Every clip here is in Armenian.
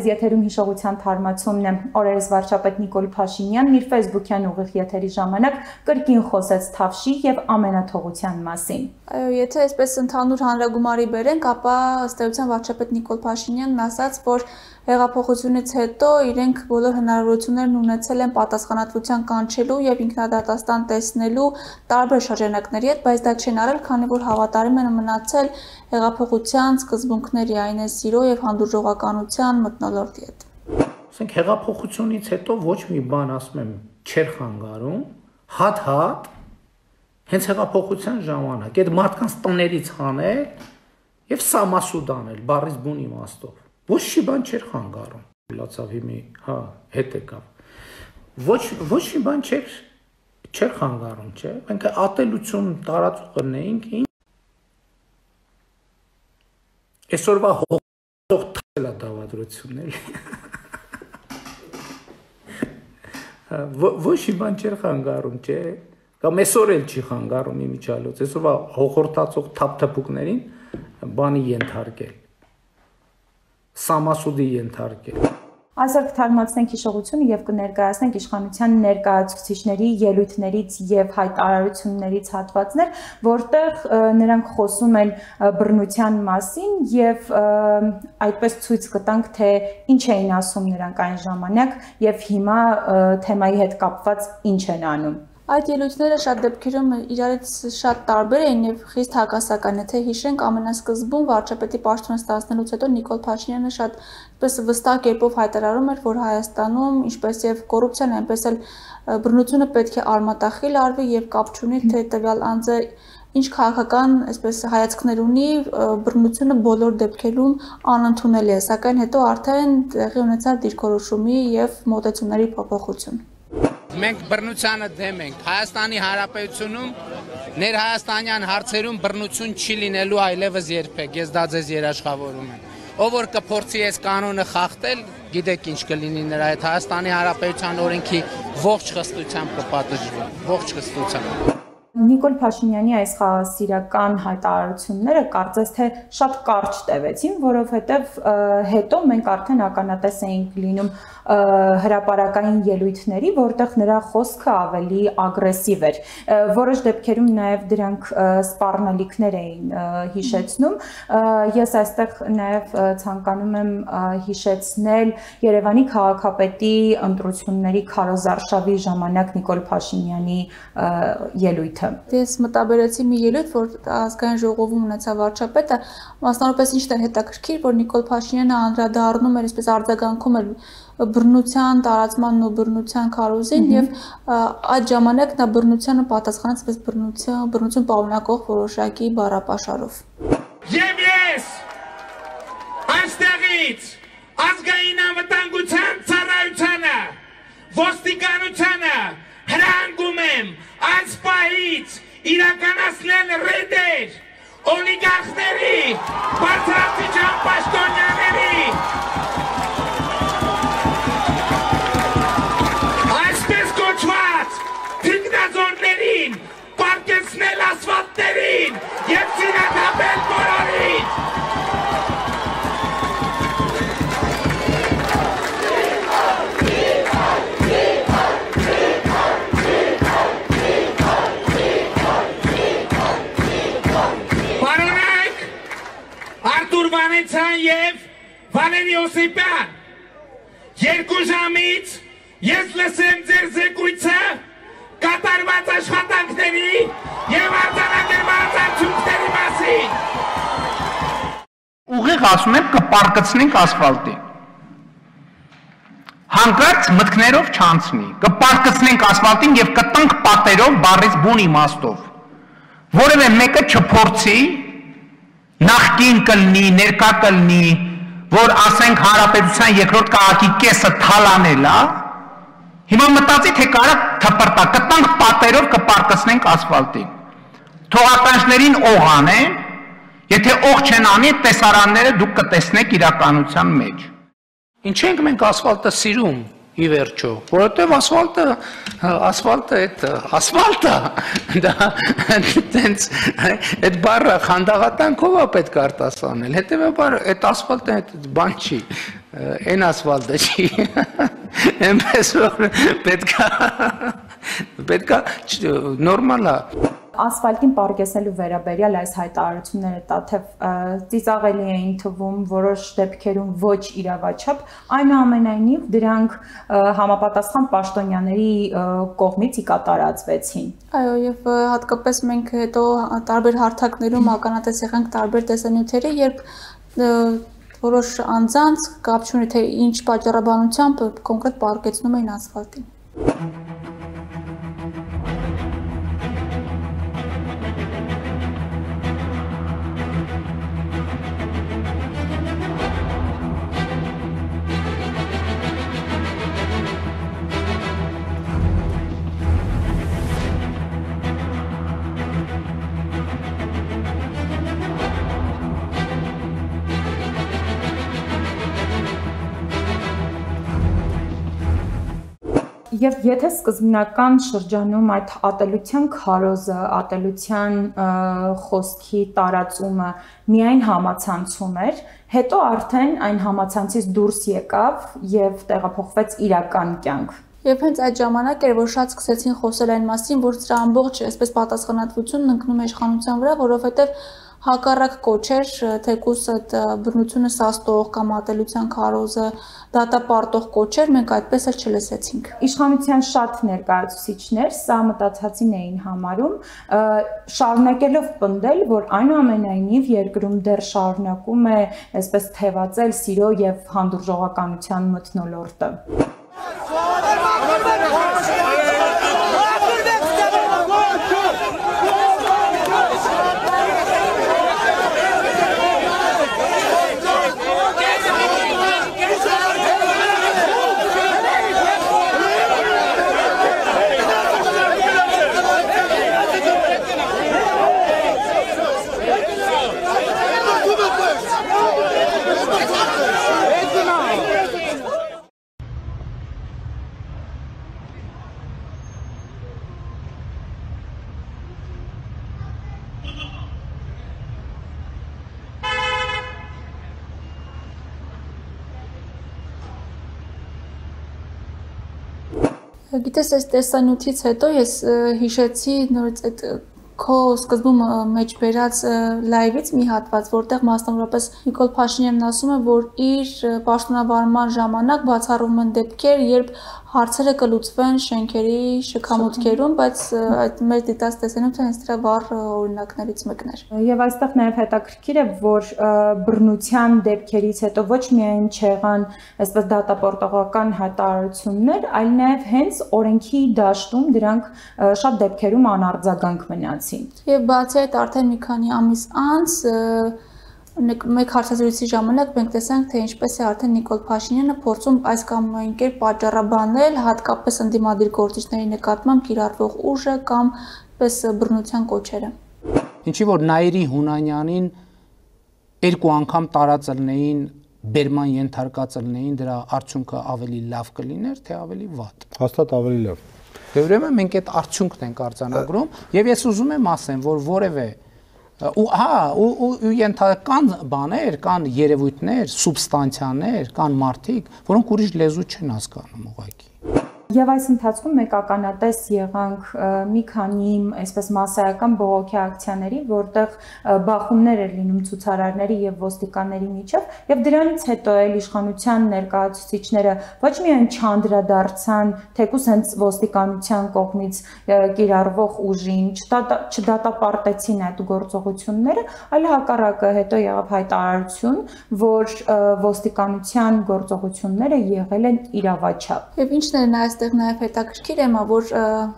Ձեզ եթերում հիշողության թարմացումն է։ Օրերս վարչապետ Նիկոլ Փաշինյանն իր Facebook-յան ուղիղ եթերի ժամանակ կրկին խոսեց Թավշի եւ ամենաթողության մասին։ Այո, եթե այսպես ընդհանուր հանրագումարի բերենք, ապա ըստ էության վարչապետ Նիկոլ Փաշինյանն ասաց, որ հեղափոխությունից հետո իրենք բոլոր հնարավորություններն ունեցել են պատասխանատվության կանչելու եւ ինքնադատաստան տեսնելու տարբեր շրջանակների հետ, բայց դա չեն արել, քանի որ հավատարիմ են մնացել հեղափոխության սկզբունքների, այն է սիրո եւ հանդուրժողականության մտնոլորտի հետ։ Ասենք հեղափոխությունից հետո ոչ մի բան ասում եմ չեր խանգարում, հատ-հատ հենց հեղափոխության ժամանակ այդ մարդկանց տներից հանել եւ սամասուդ անել, բարիս բուն իմաստով ոչ մի բան չէր խանգարում լացավ հիմի հա հետ եկավ ոչ ոչ մի բան չէր չէր խանգարում չէ մենք ատելություն տարածուղն էինք այսօրվա հող թելա դավադրությունն էլի ոչ մի բան չէր խանգարում չէ կամ այսօր էլ չի խանգարում իմիջալոց այսօրվա հողորտացող թափթփուկներին բանի ենթարկել սամասուդի ենթարկել։ Այսօր կթարմացնենք հիշողությունը եւ կներկայացնենք իշխանության ներկայացուցիչների ելույթներից եւ հայտարարություններից հատվածներ, որտեղ նրանք խոսում են բռնության մասին եւ այդպես ցույց կտանք, թե ինչ էին ասում նրանք այն ժամանակ եւ հիմա թեմայի հետ կապված ինչ են անում։ Այդ ելույթները շատ դեպքերում իրարից շատ տարբեր էին եւ խիստ հակասական։ Եթե հիշենք, ամենասկզբում վարչապետի պաշտոնը ստացնելուց հետո Նիկոլ Փաշինյանը շատ պես վստահ կերպով հայտարարում էր, որ Հայաստանում, ինչպես եւ կոռուպցիան, այնպես էլ բռնությունը պետք է արմատախիլ արվի եւ կապ չունի թե տվյալ անձը ինչ քաղաքական, այսպես հայացքներ ունի, բռնությունը բոլոր դեպքերում անընդունելի է, սակայն հետո արդեն տեղի ունեցավ դիրքորոշումի եւ մոտեցումների փոփոխություն։ Մենք բռնությանը դեմ ենք։ Հայաստանի Հանրապետությունում ներհայաստանյան հարցերում բռնություն չի լինելու այլևս երբեք։ Ես դա ձեզ երաշխավորում եմ։ Ով որ կփորձի այս կանոնը խախտել, գիտեք ինչ կլինի նրա հետ Հայաստանի Հանրապետության օրենքի ողջ խստությամբ կպատժվի, ողջ խստությամբ։ Նիկոլ Փաշինյանի այս խաղասիրական հայտարարությունները կարծես թե շատ կարճ տևեցին, որովհետև հետո մենք արդեն ականատես էինք լինում հրաապարական ելույթների, որտեղ նրա խոսքը ավելի ագրեսիվ էր։ Որոշ դեպքերում նաև դրանք սպառնալիքներ էին հիշեցնում։ Ես այստեղ նաև ցանկանում եմ հիշեցնել Երևանի քաղաքապետի ընտրությունների քարոզարշավի ժամանակ Նիկոլ Փաշինյանի ելույթը։ Ես մտաբերեցի մի ելույթ, որ ազգային ժողովում ունեցավ վարչապետը, մասնավորապես ինչն է հետաքրքիր, որ Նիկոլ Փաշինյանը անդրադառնում էր, այսպես արձագանքում էր բռնության տարածմանն ու բռնության քարոզին եւ այդ ժամանակ նա բռնությանը պատասխանեց պես բռնության բռնություն պարունակող որոշակի բառապաշարով։ Եվ ես այստեղից ազգային անվտանգության ծառայությանը ոստիկանությանը հրանգում եմ իրականացնել ռեդեր օլիգարխների, բարձրաստիճան պաշտոնյաների պարկեցնել ասվալտներին և ծինաթապել բոլորին։ Վանեցան և Վալերի Ոսիպյան, երկու ժամից ես լսեմ ձեր զեկույցը կատարված աշխատանքների եւ արձանագրված արդյունքների մասին։ Ուղիղ ասում եմ կպարկծնենք ասֆալտին։ Հանկարծ մտքներով չանցնի։ Կպարկծնենք ասֆալտին եւ կտանք պատերով բարից բուն իմաստով։ Որևէ մեկը չփորձի նախքին կլնի, ներկա կլնի, որ ասենք հանրապետության երկրորդ քաղաքի կեսը թալանել է, Հիմա մտածի թե կարա թպրտա, կտանք պատերով կպարկսնենք ասֆալտին։ Թողականջներին օղան են, եթե օղ չեն անի, տեսարանները դուք կտեսնեք իրականության մեջ։ Ինչ ենք մենք ասֆալտը սիրում, ի վերջո, որովհետև ասֆալտը ասֆալտը այդ ասֆալտը դա տենց այդ բառը խանդաղատանքով է պետք արտասանել։ Հետևաբար այդ ասֆալտը այդ բան չի։ Այն ասֆալտը չի։ Էնպես որ պետքա պետքա նորմալ է ասֆալտին պարկեսնելու վերաբերյալ այս հայտարարությունները դա թե ծիծաղելի էին թվում որոշ դեպքերում ոչ իրավաչափ այնուամենայնիվ դրանք համապատասխան պաշտոնյաների կողմից ի կատարածվեցին այո եւ հատկապես մենք հետո տարբեր հարթակներում ականատես եղանք տարբեր տեսանյութերի երբ որոշ անձանց կապ չունի թե ինչ պատճառաբանությամբ կոնկրետ պարկեցնում էին ասֆալտին Եվ եթե սկզբնական շրջանում այդ ատելության քարոզը, ատելության խոսքի տարածումը միայն համացանցում էր, հետո արդեն այն համացանցից դուրս եկավ եւ տեղափոխվեց իրական կյանք։ Եվ հենց այդ ժամանակ էր, որ շատ սկսեցին խոսել այն մասին, որ սրա ամբողջ այսպես պատասխանատվությունն ընկնում է իշխանության վրա, որովհետեւ հակառակ կոչեր, թեկուս այդ բռնությունը սաստող կամ ատելության քարոզը դատապարտող կոչեր մենք այդպես էլ չլսեցինք։ Իշխանության շատ ներկայացուցիչներ սա մտածածին էին համարում, շարունակելով պնդել, որ այնուամենայնիվ երկրում դեռ շարունակում է այսպես թևածել սիրո եւ հանդուրժողականության մթնոլորտը։ Գիտես, այս տեսանյութից հետո ես հիշեցի նորից այդ քո սկզբում մեջ բերած լայվից մի հատված, որտեղ մասնավորապես Նիկոլ Փաշինյանն ասում է, որ իր պաշտոնավարման ժամանակ բացառվում են դեպքեր, երբ հարցերը կլուծվեն շենքերի շքամուտքերում, բայց այդ մեր դիտած տեսանյութը հենց դրա վառ օրինակներից մեկն էր։ Եվ այստեղ նաև հետաքրքիր է, որ բռնության դեպքերից հետո ոչ միայն չեղան այսպես դատապարտողական հայտարարություններ, այլ նաև հենց օրենքի դաշտում դրանք շատ դեպքերում անարձագանք մնացին։ Եվ բացի այդ արդեն մի քանի ամիս անց մեկ հարցազրույցի ժամանակ մենք տեսանք, թե ինչպես է արդեն Նիկոլ Փաշինյանը փորձում այս կամ այն կերպ պատճառաբանել հատկապես ընդդիմադիր գործիչների նկատմամբ կիրառվող ուժը կամ պես բռնության կոչերը։ Ինչի որ Նայիրի Հունանյանին երկու անգամ տարածելնեին բերման ենթարկածելնեին դրա արդյունքը ավելի լավ կլիներ, թե ավելի վատ։ Հաստատ ավելի լավ։ Դե ուրեմն մենք այդ արդյունքն ենք արձանագրում եւ ես ուզում եմ ասեմ, որ որևէ ու հա ու ու ենթական բաներ կան երևույթներ, սուբստանցիաներ, կան մարդիկ, որոնք ուրիշ լեզու չեն հասկանում ուղղակի։ Եվ այս ընթացքում մենք ականատես եղանք մի քանի այսպես massայական բողոքի ակցիաների, որտեղ բախումներ էր լինում ցուցարարների եւ ոստիկանների միջև, եւ դրանից հետո էլ իշխանության ներկայացուցիչները ոչ միայն չանդրադարձան թեկուս հենց ոստիկանության կողմից կիրառվող ուժին, չդատապարտեցին այդ գործողությունները, այլ հակառակը հետո եղավ հայտարարություն, որ ոստիկանության գործողությունները եղել են իրավաչափ։ Եվ ինչն է նա այստեղ նաև հետաքրքիր է, մա, որ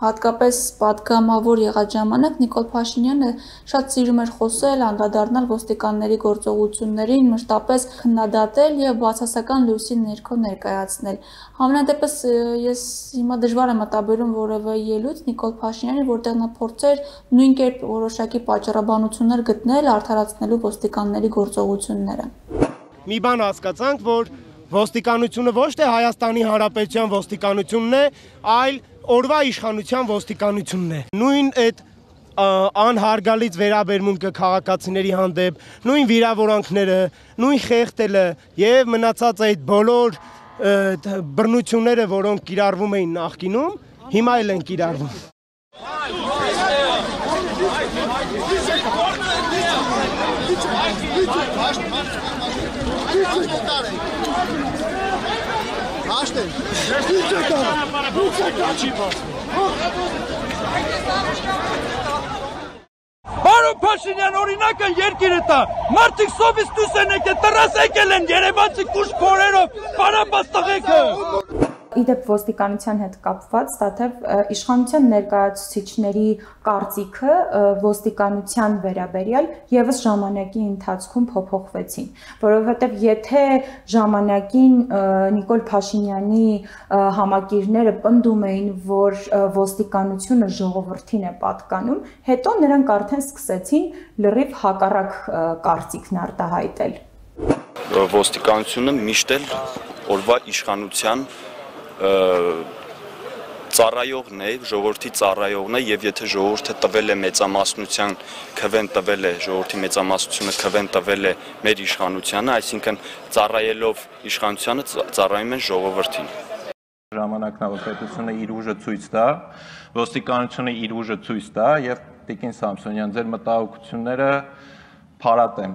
հատկապես падգամավոր եղած ժամանակ Նիկոլ Փաշինյանը շատ սիրում էր խոսել, անդրադառնալ ոստիկանների գործողություններին, մշտապես քննադատել եւ բացասական լույսի ներքո ներկայացնել։ Համենայնդեպս ես հիմա դժվար եմ մտաբերում որևէ ելույթ Նիկոլ Փաշինյանի, որտեղ նա փորձեր նույն կերպ որոշակի պատճառաբանություններ գտնել, արդարացնելու ոստիկանների գործողությունները։ Մի բան հասկացանք, որ ոստիկանությունը ոչ թե Հայաստանի Հանրապետության ոստիկանությունն է, այլ օրվա իշխանության ոստիկանությունն է։ Նույն այդ անհարգալից վերաբերմունքը քաղաքացիների հանդեպ, նույն վիրավորանքները, նույն խեղտելը եւ մնացած այդ բոլոր բռնությունները, որոնք կիրառվում էին նախկինում, հիմա էլ են կիրառվում։ Հաշտեն։ Ինչ եկա։ Ինչ եկա չի բաց։ Բարոն Փաշինյան օրինակը երկիրը տա։ Մարդիկ սովից դուս են եկել, տրաս եկել են Երևանցի կուշ քորերով, բարապաս տղեկը։ Իդեպ ոստիկանության հետ կապված ստաթև իշխանության ներկայացուցիչների կարծիքը ոստիկանության վերաբերյալ եւս ժամանակի ընթացքում փոփոխվեցին, որովհետեւ եթե ժամանակին Նիկոլ Փաշինյանի համակիրները պնդում էին, որ ոստիկանությունը ժողովրդին է պատկանում, հետո նրանք արդեն սկսեցին լրիվ հակառակ կարծիքն արտահայտել ոստիկանությունը միշտ էլ օրվա իշխանության ծառայողն է, ժողովրդի ծառայողն է եւ եթե ժողովուրդը տվել է մեծամասնության քվեն տվել է, ժողովրդի մեծամասնությունը քվեն տվել է մեր իշխանությանը, այսինքն ծառայելով իշխանությանը ծառայում են ժողովրդին ժամանակն ավետությունը իր ուժը ցույց տա, ոստիկանությունը իր ուժը ցույց տա եւ Տիկին Սամսոնյան ձեր մտահոգությունները փարատեմ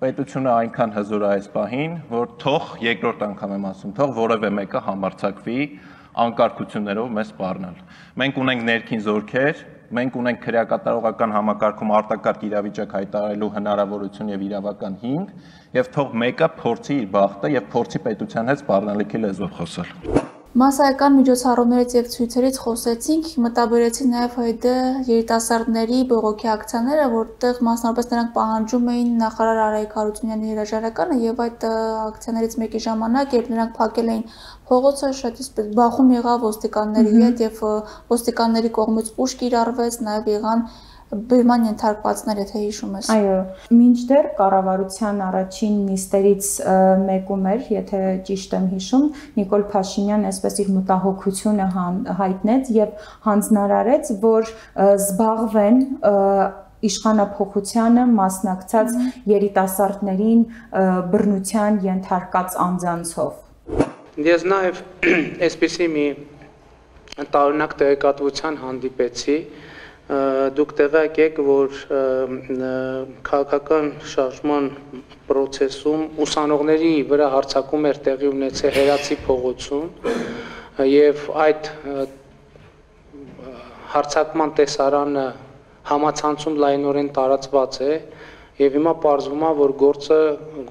պետությունը այնքան հզոր է այս պահին, որ թող երկրորդ անգամ եմ ասում, թող որևէ մեկը համարցակվի անկարգություններով մեզ սպառնալ։ Մենք ունենք ներքին զորքեր, մենք ունենք քրեակատարողական համակարգում արտակարգ իրավիճակ հայտարարելու հնարավորություն եւ իրավական հիմք, եւ թող մեկը փորձի իր բախտը եւ փորձի պետության հետ սպառնալիքի լեզվով խոսալ։ Մասսայական միջոցառումներից եւ ցույցերից խոսեցինք, մտաբերեցի նաեւ ՀՅԴ երիտասարդների բողոքի ակցիաները, որտեղ մասնավորապես նրանք պահանջում էին նախարար Արայիկ Հարությունյանի հրաժարականը եւ այդ ակցիաներից մեկի ժամանակ, երբ նրանք փակել էին փողոցը, շատ իսկապես բախում եղավ ոստիկանների հետ եւ ոստիկանների կողմից ուժ կիրառվեց, նաեւ եղան բերման ենթարկվածներ, եթե հիշում ես։ Այո, մինչդեռ կառավարության առաջին նիստերից մեկում էր, եթե ճիշտ եմ հիշում, Նիկոլ Փաշինյան այսպես իր մտահոգությունը հայտնեց եւ հանձնարարեց, որ զբաղվեն իշխանապողությանը մասնակցած երիտասարդներին բռնության ենթարկած անձանցով։ Ես նաև այսպեսի մի տարօրինակ տեղեկատվության հանդիպեցի, դուք տեղյակ եք, որ քաղաքական շարժման process-ում ուսանողների վրա հարցակում էր տեղի ունեցել Հերացի փողոցում եւ այդ հարցակման տեսարանը համացանցում լայնորեն տարածված է եւ հիմա պարզվում է որ գործը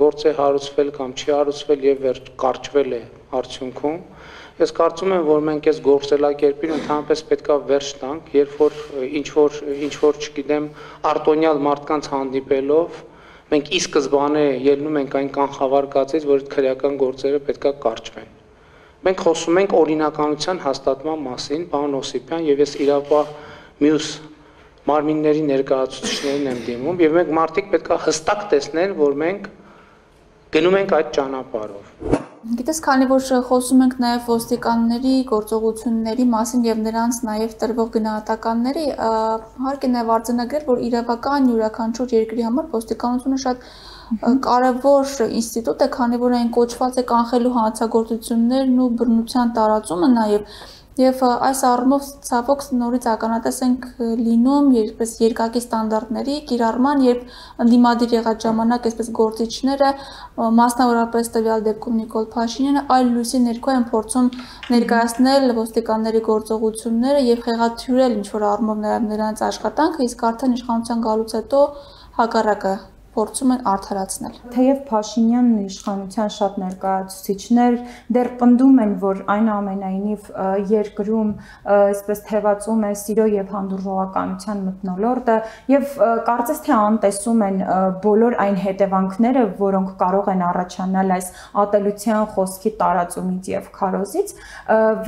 գործ է հարուցվել կամ չի հարուցվել եւ վերջ կարճվել է արդյունքում Ես կարծում եմ, որ մենք այս գործելակերպին ընդհանրապես պետքա վերջ տանք, երբ որ ինչ որ ինչ որ չգիտեմ, արտոնյալ մարդկանց հանդիպելով մենք ի սկզբանե ելնում ենք այն կանխավարկածից, որ քրեական գործերը պետքա կարճվեն։ Մենք խոսում ենք օրինականության հաստատման մասին, պարոն Օսիպյան, եւ ես իրապահ մյուս մարմինների ներկայացուցիչներին եմ դիմում եւ մենք մարդիկ պետքա հստակ տեսնեն, որ մենք գնում ենք այդ ճանապարհով։ Գիտես, քանի որ խոսում ենք նաև ոստիկանների գործողությունների մասին եւ նրանց նաև տրվող գնահատականների, հարկ է նաև արձանագրել, որ իրավական յուրաքանչյուր երկրի համար ոստիկանությունը շատ կարևոր ինստիտուտ է, քանի որ այն կոչված է կանխելու հանցագործություններն ու բռնության տարածումը նաև Եվ այս առումով ցավոք նորից ականատես ենք լինում երբես երկակի ստանդարտների կիրառման, երբ ընդդիմադիր եղած ժամանակ այսպես գործիչները մասնավորապես տվյալ դեպքում Նիկոլ Փաշինյանը այլ լույսի ներքո են փորձում ներկայացնել ոստիկանների գործողությունները եւ խեղաթյուրել ինչ որ առումով նրանց աշխատանքը, իսկ արդեն իշխանության գալուց հետո հակառակը փորձում են արդարացնել։ Թեև Փաշինյանն իշխանության շատ ներկայացուցիչներ դեռ պնդում են, որ այնուամենայնիվ երկրում այսպես թևածում է սիրո եւ հանդուրժողականության մթնոլորտը եւ կարծես թե անտեսում են բոլոր այն հետևանքները, որոնք կարող են առաջանալ այս ատելության խոսքի տարածումից եւ քարոզից,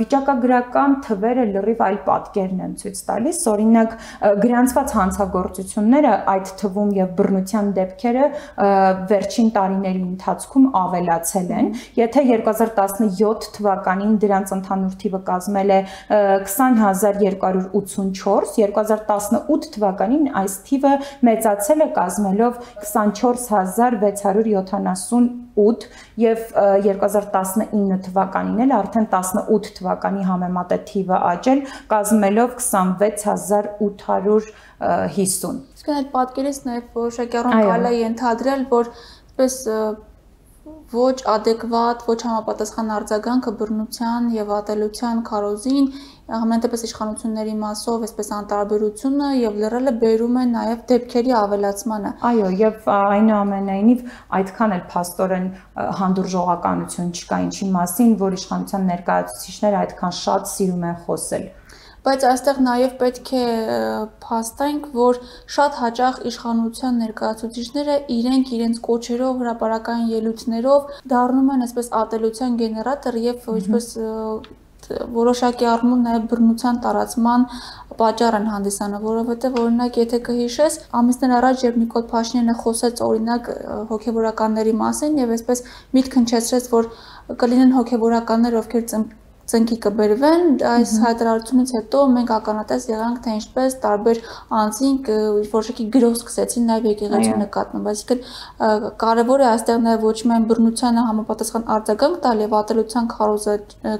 վիճակագրական թվերը լրիվ այլ պատկերն են ցույց տալիս։ Օրինակ, գրանցված հանցագործությունները այդ թվում եւ բռնության դեպք դեպքերը վերջին տարիների ընթացքում ավելացել են։ Եթե 2017 թվականին դրանց ընդհանուր թիվը կազմել է 20284, 2018 թվականին այս թիվը մեծացել է կազմելով 24678 եւ 2019 թվականին էլ արդեն 18 թվականի համեմատ է թիվը աճել կազմելով 26850 Իսկ այդ պատկերից նաև որոշակի առում կարելի է ենթադրել, որ այսպես ոչ adekvat, ոչ համապատասխան արձագանքը բռնության եւ ատելության քարոզին ամենտեպս իշխանությունների մասով այսպես անտարբերությունը եւ լրելը բերում է նաեւ դեպքերի ավելացմանը։ Այո, եւ այնուամենայնիվ այդքան էլ փաստորեն հանդուրժողականություն չկա ինչի մասին, որ իշխանության ներկայացուցիչները այդքան շատ սիրում են խոսել բայց այստեղ նաև պետք է փաստենք, որ շատ հաճախ իշխանության ներկայացուցիչները իրենք իրենց կոչերով, հրապարակային ելույթներով դառնում են այսպես ատելության գեներատոր եւ ինչպես որոշակի առումով նաև բռնության տարածման պատճառ են հանդիսանում, որովհետև օրինակ եթե կհիշես, ամիսներ առաջ երբ Նիկոլ Փաշինյանը խոսեց օրինակ հոգեվորականների մասին եւ այսպես միտք հնչեցրեց, որ կլինեն հոգեվորականներ, ովքեր ծնկի կբերվեն, այս հայտարարությունից հետո մենք ականատես եղանք, թե ինչպես տարբեր անձինք որոշակի գրող սկսեցին նաև եկեղեցու նկատմամբ, այսինքն կարևոր է այստեղ նաև ոչ միայն բռնությանը համապատասխան արձագանք տալ եւ ատելության քարոզը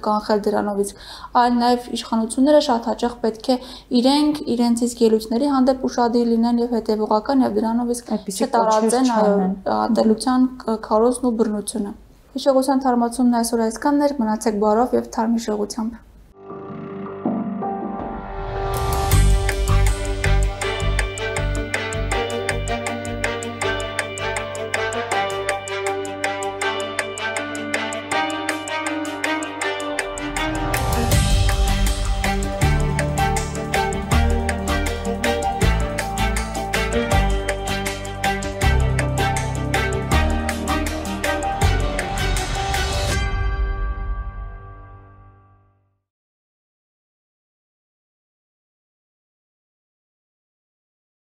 կանխել դրանովից, այլ նաև իշխանությունները շատ հաճախ պետք է իրենք իրենց իսկ ելույթների հանդեպ ուշադիր լինեն եւ հետեւողական եւ դրանով իսկ չտարածեն այո ատելության քարոզն ու բռնությունը Հիշողության թարմացումն այսօր այսքանն էր, մնացեք բարով եւ թարմ հիշողությամբ։